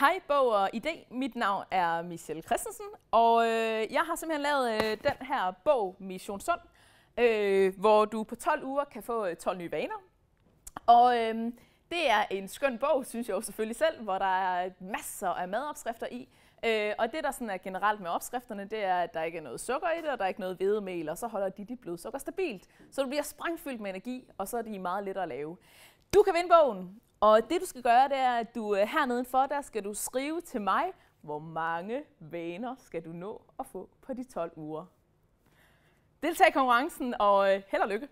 Hej Bog og Idé. Mit navn er Michelle Christensen, og øh, jeg har simpelthen lavet øh, den her bog, Mission Sund, øh, hvor du på 12 uger kan få øh, 12 nye vaner. Og øh, det er en skøn bog, synes jeg jo selvfølgelig selv, hvor der er masser af madopskrifter i. Øh, og det, der sådan er generelt med opskrifterne, det er, at der ikke er noget sukker i det, og der er ikke noget hvedemel, og så holder de dit blodsukker stabilt. Så du bliver sprængfyldt med energi, og så er de meget lettere at lave. Du kan vinde bogen, og det du skal gøre, det er, at du øh, hernede for, der skal du skrive til mig, hvor mange vaner skal du nå at få på de 12 uger. Deltag i konkurrencen, og øh, held og lykke!